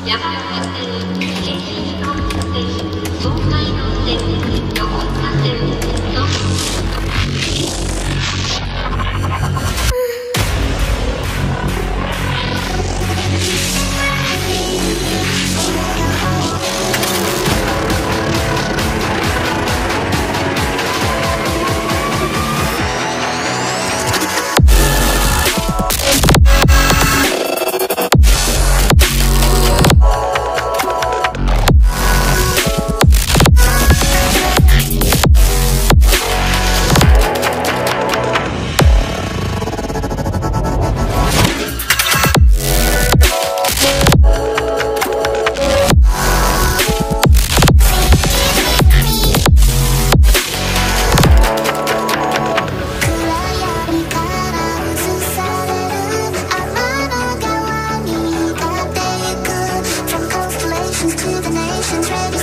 From constellations to the nations, ready.